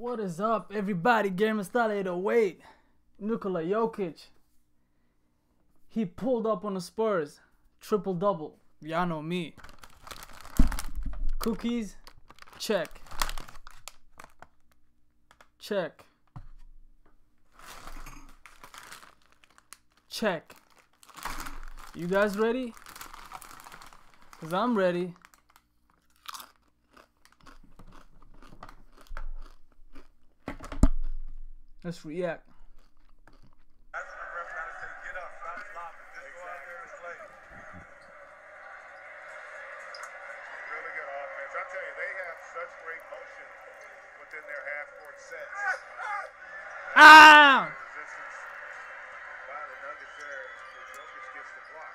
What is up, everybody? Gamer Style 808. Nikola Jokic. He pulled up on the Spurs. Triple double. Y'all know me. Cookies. Check. Check. Check. You guys ready? Cause I'm ready. Let's react. That's when the ref gotta say, get up, stop flopping, just go out there and play. Really good offense. I tell you, they have such great motion within their half-court sets. Ah! Resistance by the Nuggets there as Jokic gets the block.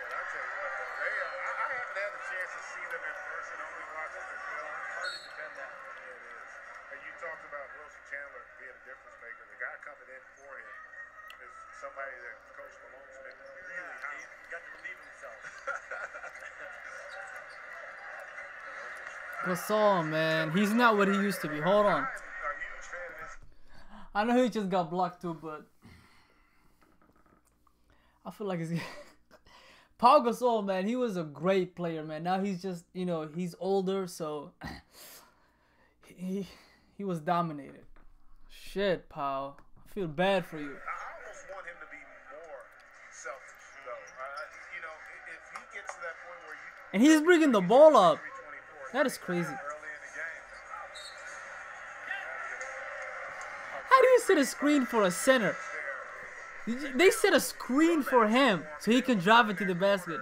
But I tell you what, though, they are, I, I haven't had the chance to see them in person, only watching the film. Hard to defend that. Yeah, it is. And you talked about Wilson Chandler being a difference maker. The guy coming in for him is somebody that Coach Malone's been really high. He got to relieve himself. Gasol, man. He's not what he used to be. Hold on. I'm huge fan I know he just got blocked too, but I feel like he's Paul Gasol, man. He was a great player, man. Now he's just, you know, he's older, so he he was dominated. Shit, Paul. I feel bad for you. I almost want him to be more selfish, though. Uh, you know, if he gets to that point where you And he's bringing the ball up. That is crazy. early in the game, How do you set a screen for a center? They set a screen for him so he can drive it to the basket.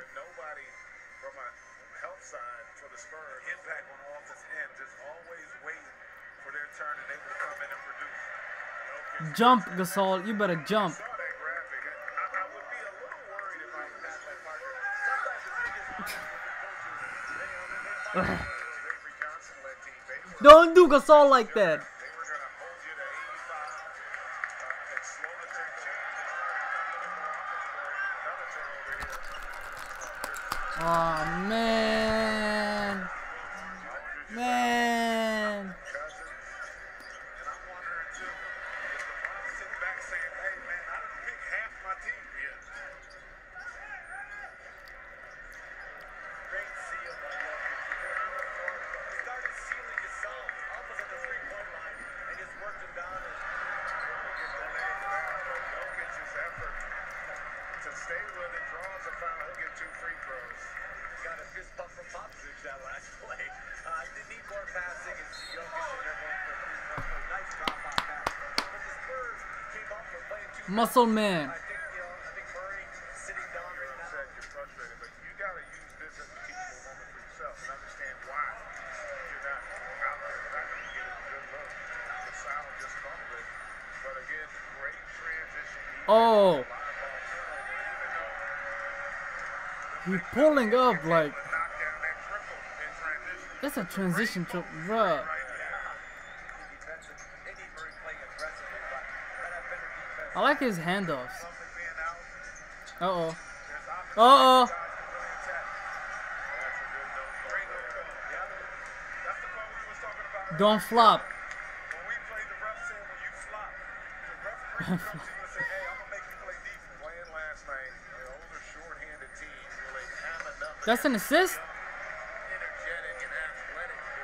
Avery Johnson-led team. They Don't do Gasol like that. They were going to hold you to 85 uh, and slow the thing down. Just start becoming a little more offensive. Another turnover here. Oh man, man. Cousins. And I'm wondering too, is LeBron sitting back saying, hey man, I didn't pick half my team yet. Great seal by Jokic. He started sealing his zone almost at the three-point line and just worked him down. And Get delayed for that, but Jokic's effort to stay with it draws a foul. He'll get two free throws. got a fist bump from Popovich that last play. Uh, they need more passing and see Jokic in there going for a three-point. Nice drop on that. But the Spurs came up for playing two. Muscle man. I think, you know, I think Murray sitting down right You now. said you're frustrated, but you got to use this as a teachable moment for yourself and understand why you're not out there. You're not going to get a good look. The sound just fumbled it. But again, great transition. Oh, live ball turnover, even he pulling up like knocked down that triple in transition. that's a transition trip, bruh. Right there. Defensive. They need Murray playing aggressively, but gotta have. I like his handoffs. Something being out. Uh oh. Uh oh. guys to That's an assist.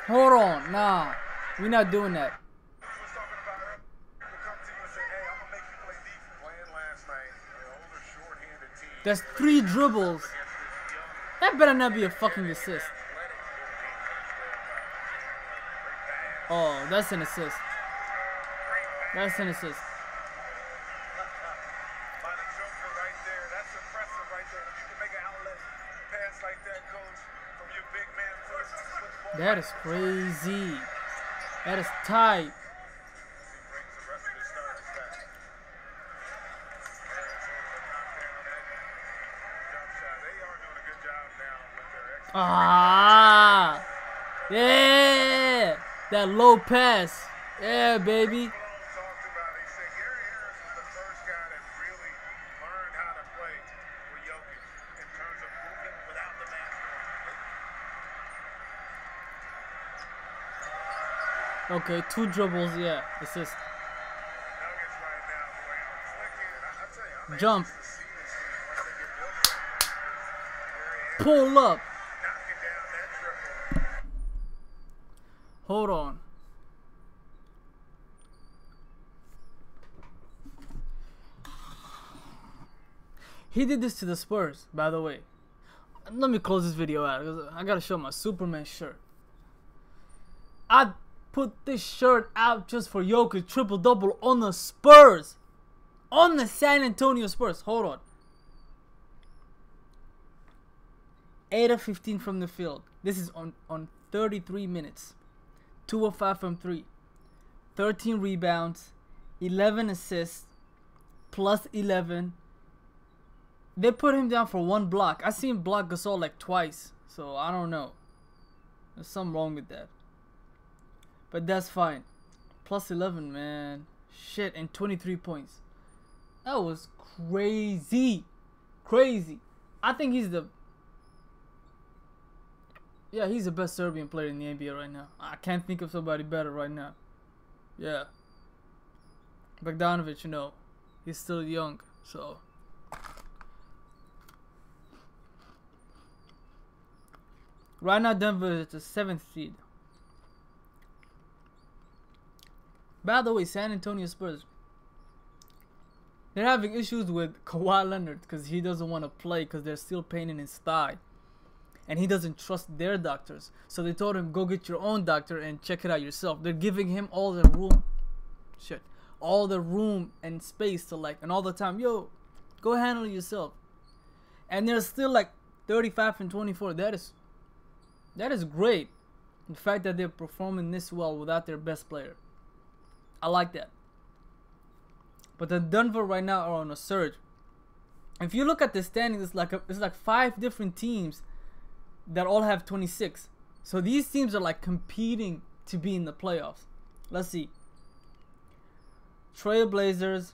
Hold on, nah. We're not doing that. That's three dribbles. That better not be a fucking assist. Oh, that's an assist. That's an assist. That, is crazy. That is tight. Ah. Yeah. That low pass. Yeah, baby. Malone talked about it. He said Gary Harris was the first guy that really learned how to play with Jokic in terms of moving without the mask on. Okay, two dribbles, yeah, assist. Jump. Pull up. Hold on. He did this to the Spurs, by the way. Let me close this video out I gotta show my Superman shirt. I put this shirt out just for Jokic triple double on the Spurs, on the San Antonio Spurs. Hold on. 8 of 15 from the field. This is on on 33 minutes. 2 of 5 from 3. 13 rebounds, 11 assists, plus 11. They put him down for one block. I seen block Gasol like twice, so I don't know. There's something wrong with that. But that's fine. Plus 11, man. Shit, and 23 points. That was crazy. Crazy. I think he's the yeah, he's the best Serbian player in the NBA right now. I can't think of somebody better right now. Yeah. Bogdanovic, you know, he's still young, so. Right now, Denver is the seventh seed. By the way, San Antonio Spurs. They're having issues with Kawhi Leonard because he doesn't want to play because they're still pain in his thigh and he doesn't trust their doctors. So they told him, go get your own doctor and check it out yourself. They're giving him all the room, shit, all the room and space to like, and all the time, yo, go handle yourself. And they're still like 35 and 24. That is, that is great. The fact that they're performing this well without their best player, I like that. But the Denver right now are on a surge. If you look at the standings, it's like a, it's like five different teams that all have 26. So these teams are like competing to be in the playoffs. Let's see. Trailblazers,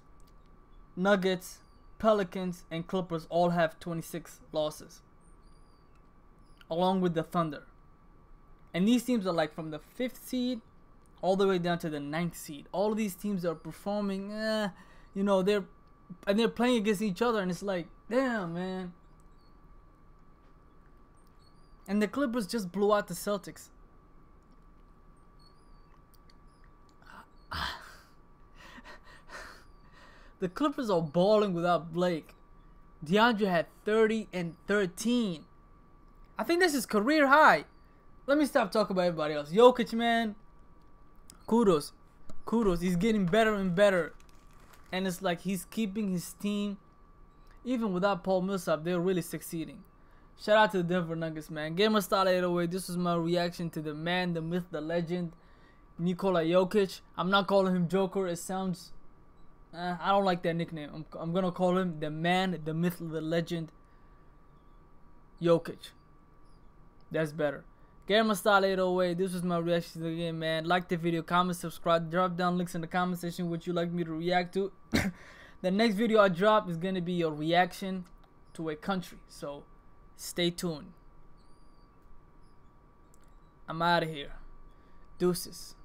Nuggets, Pelicans, and Clippers all have 26 losses. Along with the Thunder. And these teams are like from the 5th seed all the way down to the ninth seed. All of these teams are performing, eh, you know, they're and they're playing against each other and it's like, damn, man. And the Clippers just blew out the Celtics. the Clippers are balling without Blake. DeAndre had 30 and 13. I think this is career high. Let me stop talking about everybody else. Jokic, man. Kudos. Kudos. He's getting better and better. And it's like he's keeping his team. Even without Paul Millsap, they're really succeeding. Shout out to the Denver Nuggets, man. Gamer Style 808. This was my reaction to the man, the myth, the legend, Nikola Jokic. I'm not calling him Joker. It sounds. Uh, I don't like that nickname. I'm, I'm gonna call him the man, the myth, the legend, Jokic. That's better. Gamer Style 808. This was my reaction to the game, man. Like the video, comment, subscribe, drop down links in the comment section which you like me to react to. the next video I drop is gonna be a reaction to a country. So. Stay tuned. I'm out of here. Deuces.